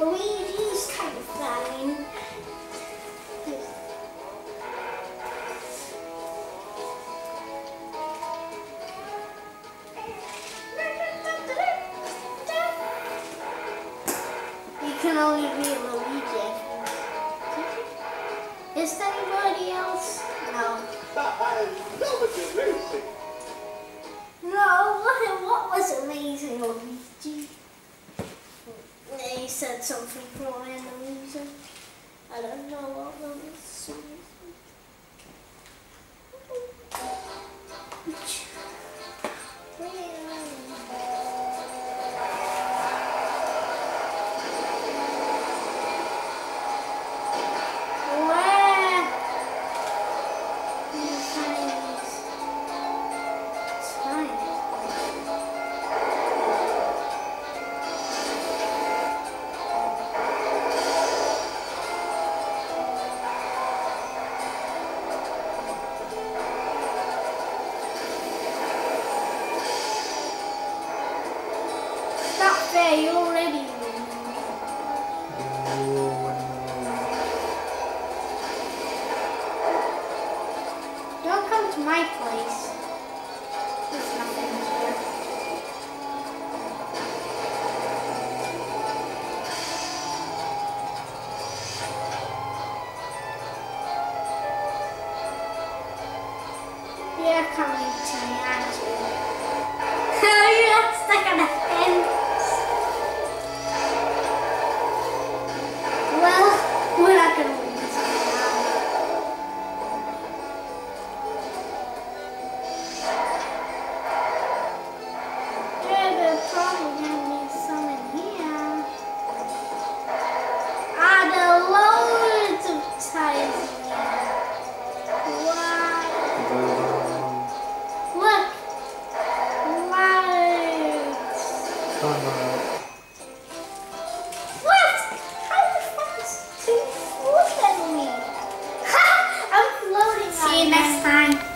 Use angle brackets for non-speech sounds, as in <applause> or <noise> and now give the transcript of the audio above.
believe he's kind of fine. You can only be Luigi. Is there anybody else? No. that was amazing. No, what, <laughs> what was amazing, Luigi? Said something for random reason. I don't know what was Fair, you already win. Don't come to my place. There's nothing here. You're coming to me, aren't you? you next time.